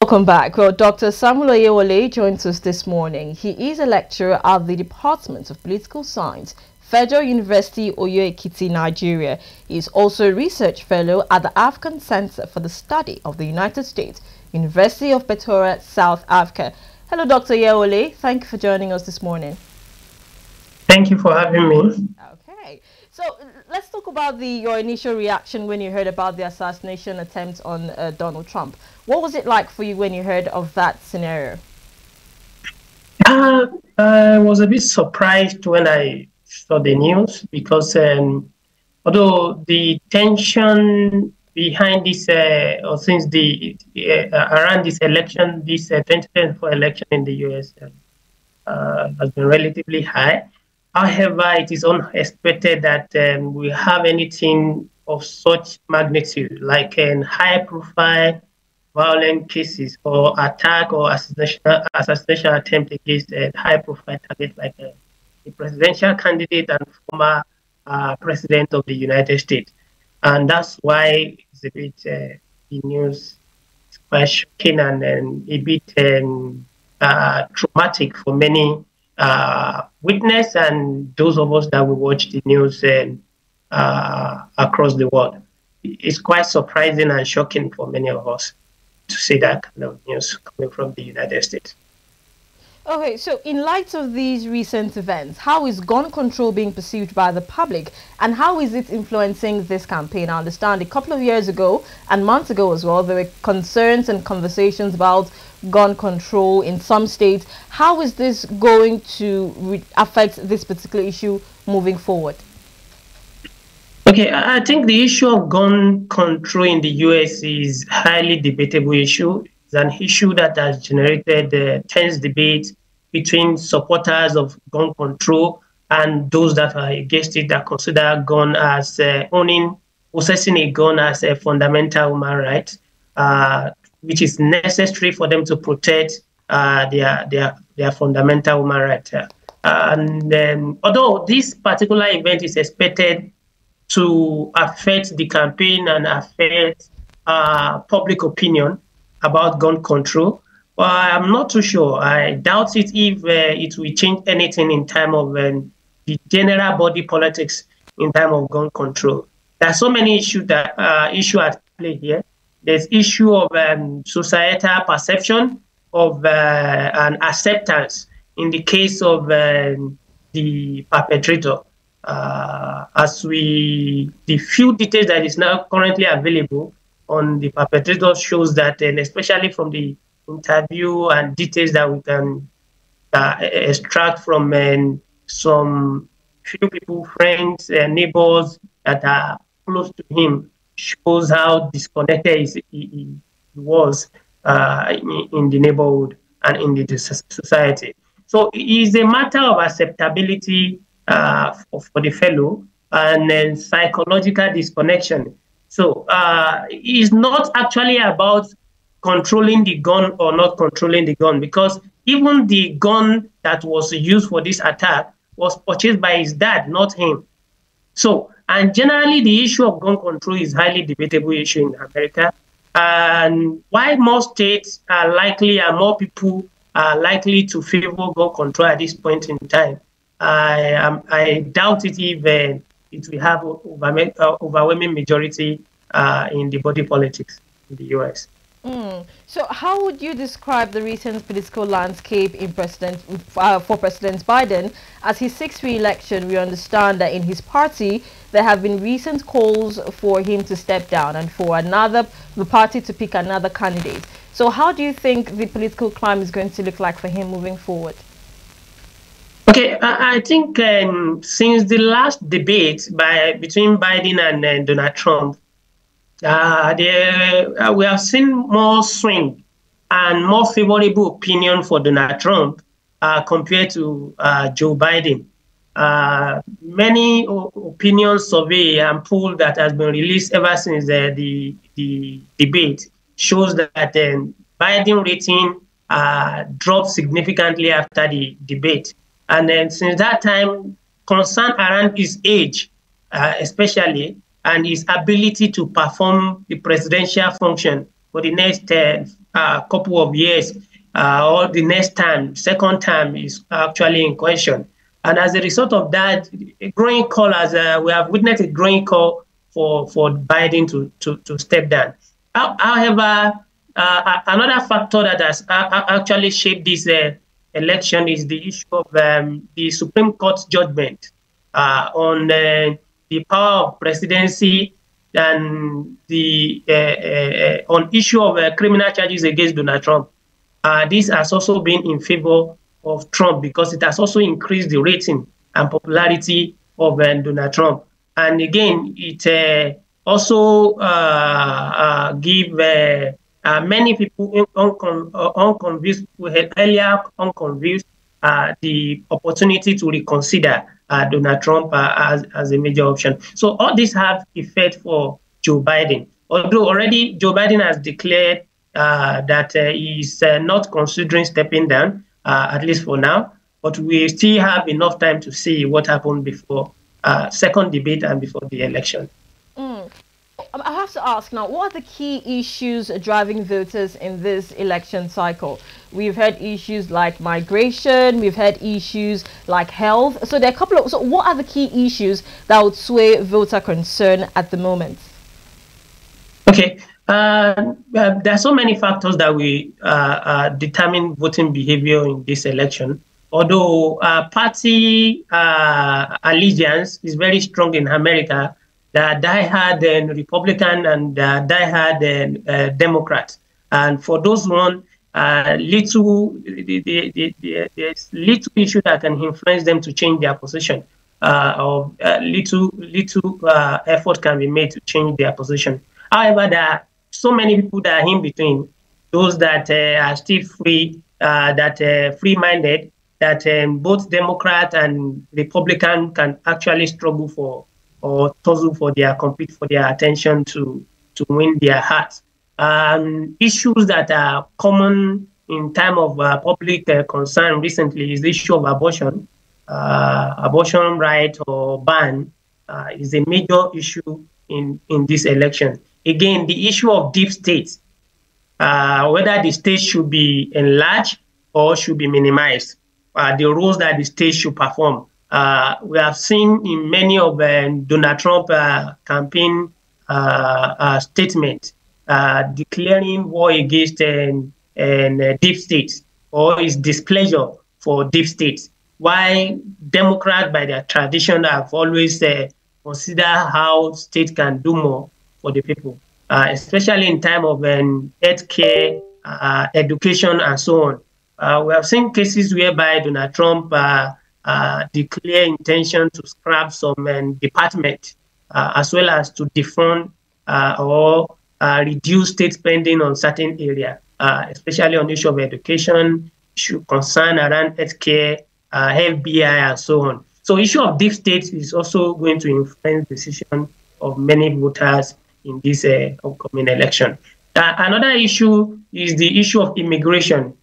Welcome back. Well, Dr. Samuel Oyewole joins us this morning. He is a lecturer at the Department of Political Science, Federal University, Oye-Ekiti, Nigeria. He is also a research fellow at the African Center for the Study of the United States, University of Pretoria, South Africa. Hello, Dr. Oyewole. Thank you for joining us this morning. Thank you for having me. Okay. So let's talk about the your initial reaction when you heard about the assassination attempt on uh, Donald Trump. What was it like for you when you heard of that scenario? Uh, I was a bit surprised when I saw the news because um, although the tension behind this, uh, or since the uh, around this election, this uh, 2024 election in the US uh, has been relatively high. However, it is unexpected that um, we have anything of such magnitude, like a high-profile violent cases or attack or assassination, assassination attempt against a high-profile target like a, a, presidential candidate and former uh, president of the United States. And that's why it's a bit, uh, the news is quite shocking and, and a bit um, uh, traumatic for many uh, witness and those of us that we watch the news uh, across the world. It's quite surprising and shocking for many of us to see that kind of news coming from the United States. Okay, so in light of these recent events, how is gun control being perceived by the public and how is it influencing this campaign? I understand a couple of years ago and months ago as well, there were concerns and conversations about gun control in some states. How is this going to affect this particular issue moving forward? Okay, I think the issue of gun control in the US is highly debatable issue. It's an issue that has generated uh, tense debate between supporters of gun control and those that are against it that consider gun as uh, owning, possessing a gun as a fundamental human right, uh, which is necessary for them to protect uh, their, their, their fundamental human right. and um, although this particular event is expected to affect the campaign and affect uh, public opinion about gun control. Well, I'm not too sure. I doubt it if uh, it will change anything in time of um, the general body politics in time of gun control. There are so many issues that uh, issue at play here. There's issue of um, societal perception of uh, and acceptance in the case of um, the perpetrator uh, as we, the few details that is now currently available on the perpetrator shows that, and especially from the interview and details that we can uh, extract from um, some few people, friends, uh, neighbors that are close to him, shows how disconnected he, he was uh, in, in, the neighborhood and in the society. So it is a matter of acceptability uh, for, for, the fellow and then psychological disconnection. So uh, it's not actually about controlling the gun or not controlling the gun because even the gun that was used for this attack was purchased by his dad, not him. So, and generally the issue of gun control is highly debatable issue in America. And why more states are likely and more people are likely to favor gun control at this point in time I um, I doubt it uh, it will have uh, overwhelming majority uh, in the body politics in the U.S. Mm. So, how would you describe the recent political landscape in President uh, for President Biden as he seeks re-election? We understand that in his party there have been recent calls for him to step down and for another the party to pick another candidate. So, how do you think the political climate is going to look like for him moving forward? Okay, I, think um, since the last debate by between Biden and uh, Donald Trump, uh, uh, we have seen more swing and more favorable opinion for Donald Trump uh, compared to uh, Joe Biden. Uh, many opinion survey and poll that has been released ever since the, the debate shows that um, Biden rating dropped significantly after the debate. And then since that time, concern around his age, uh, especially, and his ability to perform the presidential function for the next uh, uh, couple of years uh, or the next time, second time is actually in question. And as a result of that, a growing call as uh, we have witnessed a growing call for, for Biden to, to, to step down. However, another factor that has actually shaped this election is the issue of um, the Supreme Court's judgment uh, on uh, the power of presidency and the uh, uh, on issue of criminal charges against Donald Trump. this has also been in favor of Trump because it has also increased the rating and popularity of Donald Trump. And again, it also give uh, many people uncon- uh, had earlier unconvinced uh, the opportunity to reconsider uh, Donald Trump uh, as, as a major option. So all this have effect for Joe Biden. Although already Joe Biden has declared uh, that he's not considering stepping down, at least for now, but we still have enough time to see what happened before second debate and before the election. Mm. I have to ask now, what are the key issues driving voters in this election cycle? We've had issues like migration, we've had issues like health. So there are a couple of, so what are the key issues that would sway voter concern at the moment? Okay, uh, uh, there are so many factors that we uh, uh determine voting behavior in this election. Although uh, party uh, allegiance is very strong in America, the die-hard uh, Republican and uh, die-hard uh, uh, Democrat. And for those one, uh, little the, the, the, there's little issue that can influence them to change their position. Uh, or uh, little little effort can be made to change their position. However, there are so many people that are in between, those that are still free, that free-minded, that um, both Democrat and Republican can actually struggle for or tussle for their compete for their attention to to win their hearts. Um, issues that are common in time of uh, public uh, concern recently is the issue of abortion. Uh, abortion right or ban uh, is a major issue in, in this election. Again, the issue of deep states, uh, whether the state should be enlarged or should be minimized, the roles that the state should perform. Uh, we have seen in many of uh, Donald Trump uh, campaign uh, uh, statements uh, declaring war against and deep states or his displeasure for deep states. Why Democrats, by their tradition, have always considered how states can do more for the people, especially in time of um, health care, education, and so on. we have seen cases whereby Donald Trump uh, declare intention to scrap some um, department uh, as well as to defund uh, or uh, reduce state spending on certain area, uh, especially on the issue of education, issue concern around healthcare, uh, FBI, and so on. So issue of deep state is also going to influence decision of many voters in this upcoming election. another issue is the issue of immigration.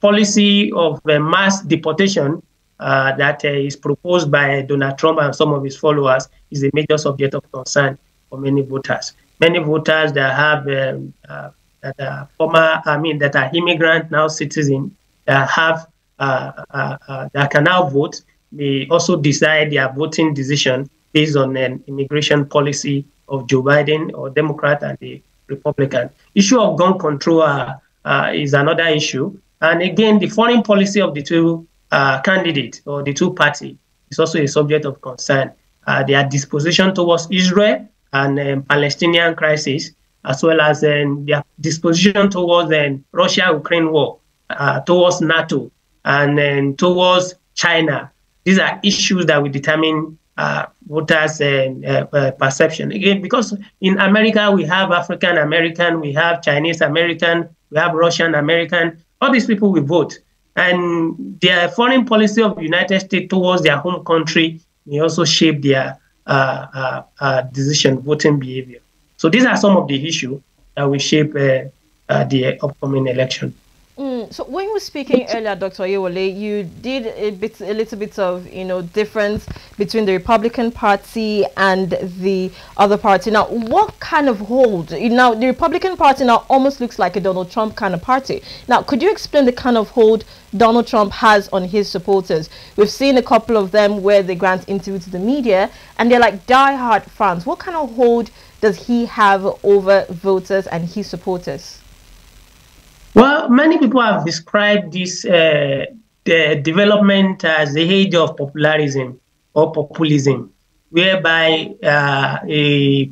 policy of mass deportation uh, that uh, is proposed by Donald Trump and some of his followers is a major subject of concern for many voters. Many voters that have um, uh, that are former, I mean, that are immigrant now citizen that have uh, uh, uh, that can now vote may also decide their voting decision based on an immigration policy of Joe Biden or Democrat and the Republican. Issue of gun control is another issue. And again, the foreign policy of the two uh, candidate or the two party is also a subject of concern. Uh, their disposition towards Israel and um, Palestinian crisis, as well as um, their disposition towards the um, Russia-Ukraine war, uh, towards NATO, and um, towards China. These are issues that will determine uh, voters' uh, uh, perception. Again, because in America we have African American, we have Chinese American, we have Russian American. All these people will vote. And their foreign policy of the United States towards their home country may also shape their uh, uh, uh, decision voting behavior. So these are some of the issues that will shape uh, uh, the upcoming election. So when you were speaking earlier, Dr. Oyewole, you did a bit, a little bit of, you know, difference between the Republican Party and the other party. Now, what kind of hold? Now, the Republican Party now almost looks like a Donald Trump kind of party. Now, could you explain the kind of hold Donald Trump has on his supporters? We've seen a couple of them where they grant interviews to the media, and they're like die-hard fans. What kind of hold does he have over voters and his supporters? Well, many people have described this uh, development as the age of popularism or populism, whereby uh, a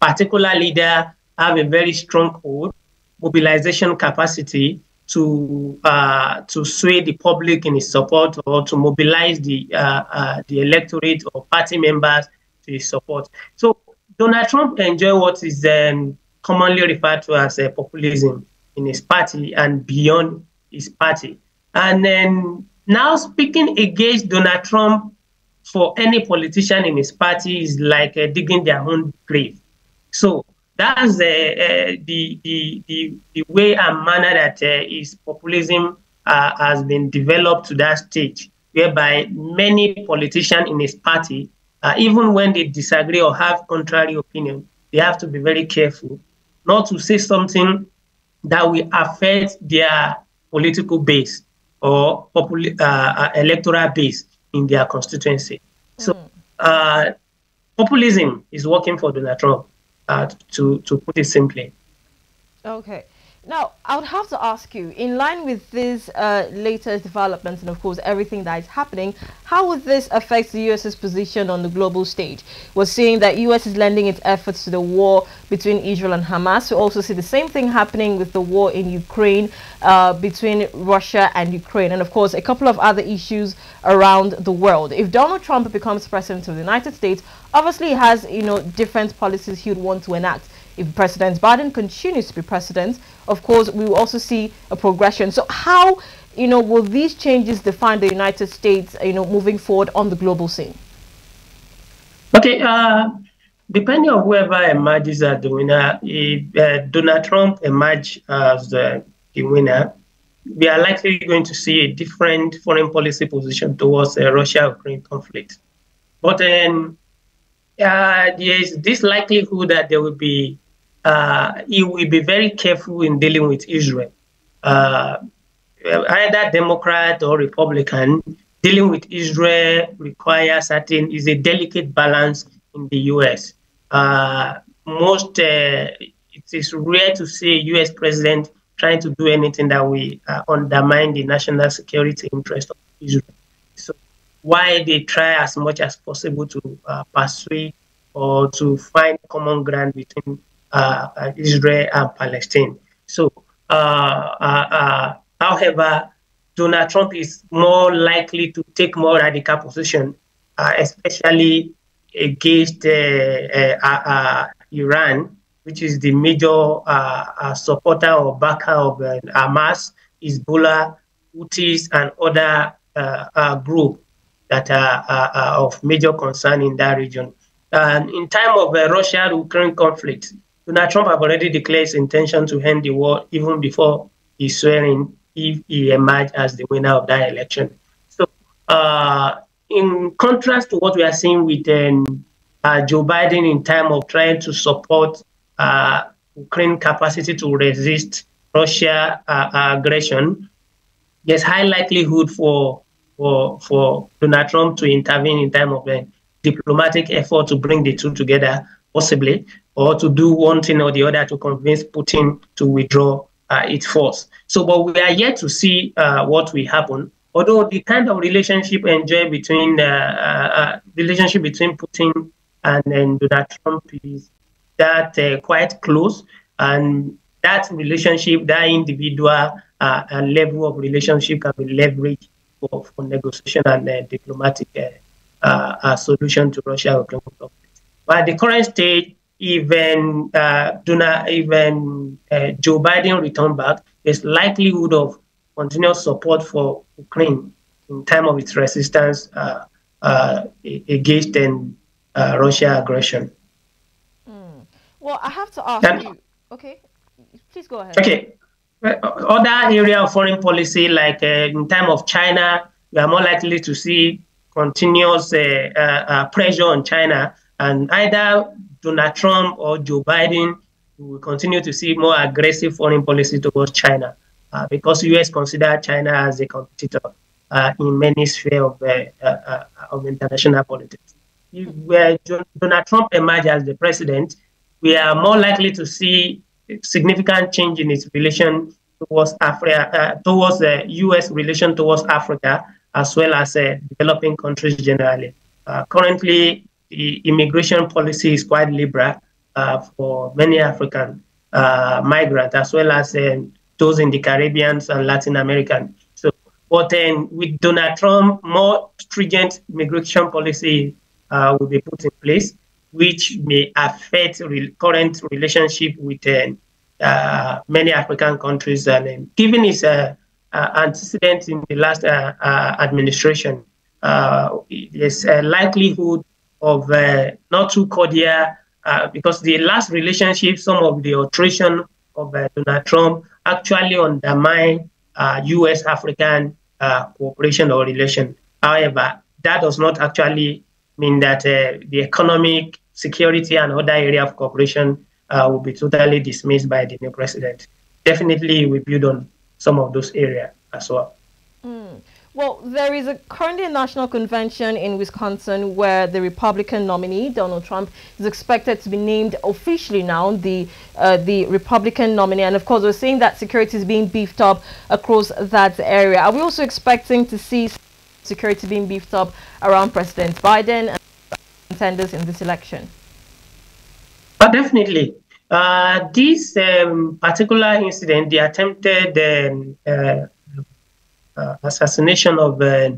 particular leader have a very strong hold, mobilization capacity to uh, to sway the public in his support or to mobilize the uh, uh, the electorate or party members to his support. So Donald Trump enjoy what is um, commonly referred to as uh, populism in his party and beyond his party. And then now speaking against Donald Trump for any politician in his party is like uh, digging their own grave. So that's uh, uh, the, the, the, the way and manner that uh, his populism uh, has been developed to that stage, whereby many politicians in his party, uh, even when they disagree or have contrary opinion, they have to be very careful not to say something that will affect their political base or popul- uh, uh, electoral base in their constituency. Mm. So, uh, populism is working for Donald Trump, uh, to, to put it simply. Okay. Now, I would have to ask you, in line with these uh, latest developments and, of course, everything that is happening, how would this affect the U.S.'s position on the global stage? We're seeing that U.S. is lending its efforts to the war between Israel and Hamas. We also see the same thing happening with the war in Ukraine uh, between Russia and Ukraine, and, of course, a couple of other issues around the world. If Donald Trump becomes president of the United States, obviously he has, you know, different policies he would want to enact if President Biden continues to be president, of course, we will also see a progression. So how, you know, will these changes define the United States, you know, moving forward on the global scene? Okay, uh, depending on whoever emerges as the winner, if uh, Donald Trump emerges as the, the, winner, we are likely going to see a different foreign policy position towards the Russia-Ukraine conflict. But then uh, there is this likelihood that there will be uh, he will be very careful in dealing with Israel. Uh, either Democrat or Republican, dealing with Israel requires certain is a delicate balance in the U.S. Uh, most uh, it is rare to see a U.S. president trying to do anything that will uh, undermine the national security interest of Israel. So why they try as much as possible to uh, persuade or to find common ground between Uh, uh, Israel and Palestine. So, uh, uh, uh, however, Donald Trump is more likely to take more radical position, especially against Iran, which is the major supporter or backer of Hamas, Hezbollah, Houthis, and other uh, groups that are, of major concern in that region. And in time of uh, Russia-Ukraine conflict, Donald Trump have already declared his intention to end the war even before he's swearing if he emerged as the winner of that election. So, uh, in contrast to what we are seeing with um, uh, Joe Biden in time of trying to support uh, Ukraine capacity to resist Russia uh, aggression, there's high likelihood for for for Donald Trump to intervene in time of a diplomatic effort to bring the two together, possibly or to do one thing or the other to convince Putin to withdraw uh, its force. So, but we are yet to see uh, what will happen. Although the kind of relationship enjoyed between the uh, uh, relationship between Putin and, Donald Trump is that uh, quite close, and that relationship, that individual uh, level of relationship can be leveraged for, for negotiation and diplomatic solution to Russia-Ukraine conflict. But at the current stage, even uh, Duna, even uh, Joe Biden return back, there's likelihood of continuous support for Ukraine in time of its resistance uh, uh against um, Russia aggression. Mm. Well, I have to ask and, you. Okay, please go ahead. Okay. other area of foreign policy, like uh, in time of China, we are more likely to see continuous uh, uh, uh, pressure on China, and either Donald Trump or Joe Biden will continue to see more aggressive foreign policy towards China, uh, because U.S. consider China as a competitor uh, in many spheres of, of international politics. If Donald Trump emerges as the president, we are more likely to see significant change in its relation towards Africa, uh, towards the U.S. relation towards Africa, as well as uh, developing countries generally. Uh, currently, immigration policy is quite liberal uh, for many African uh, migrants, as well as um, those in the Caribbean and Latin American. So, but then with Donald Trump, more stringent immigration policy uh, will be put in place which may affect re current relationship with uh, uh, many African countries. And uh, given his uh, uh, antecedents in the last administration, there's a likelihood of uh, not too cordial, uh, because the last relationship, some of the alteration of uh, Donald Trump actually undermine U.S. African cooperation or relation. However, that does not actually mean that the economic security and other area of cooperation uh, will be totally dismissed by the new president. Definitely, we build on some of those areas as well. Well, there is a currently a national convention in Wisconsin where the Republican nominee Donald Trump is expected to be named officially now the uh, the Republican nominee, and of course we're seeing that security is being beefed up across that area. Are we also expecting to see security being beefed up around President Biden? And contenders in this election? Uh, definitely. Uh, this um, particular incident, the attempted um, uh assassination of uh,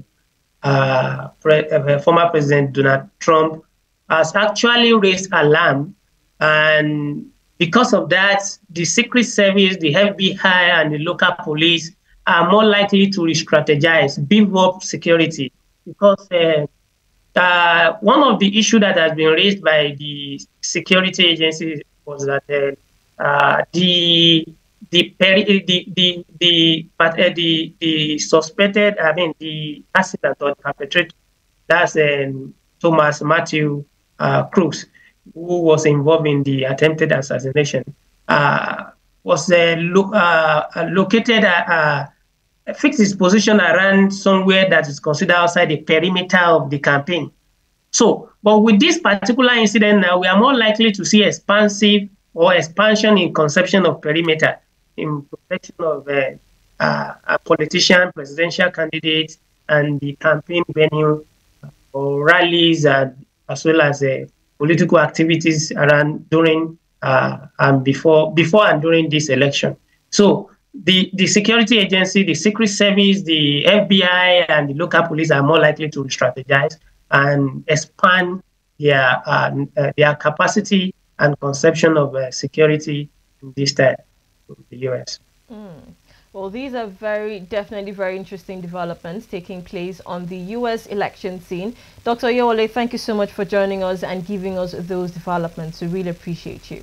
uh, pre former President Donald Trump, has actually raised alarm. And because of that, the Secret Service, the FBI, and the local police are more likely to re strategize, beef up security because uh, one of the issues that has been raised by the security agencies was that uh, uh, the the the the the, but, uh, the the suspected, I mean, the assailant or perpetrator, that's um, Thomas Matthew uh, Crooks, who was involved in the attempted assassination, uh, was uh, lo uh, located uh, fix his position around somewhere that is considered outside the perimeter of the campaign. So, but with this particular incident now, we are more likely to see expansive or expansion in conception of perimeter in protection of uh, uh, a politician, presidential candidates, and the campaign venue or rallies as well as uh, political activities around during uh, and before before and during this election. So the, the security agency, the Secret Service, the FBI, and the local police are more likely to strategize and expand their, uh, their capacity and conception of uh, security in this time the U.S. Mm. Well, these are very, definitely very interesting developments taking place on the U.S. election scene. Dr. Oyewole, thank you so much for joining us and giving us those developments. We really appreciate you.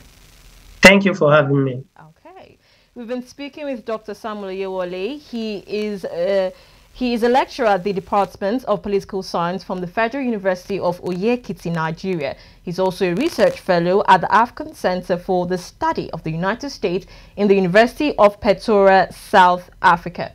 Thank you for having me. Okay. We've been speaking with Dr. Samuel Oyewole. He is uh, he is a lecturer at the Department of Political Science from the Federal University of Oye-Ekiti, Nigeria. He's also a research fellow at the African Center for the Study of the United States in the University of Pretoria, South Africa.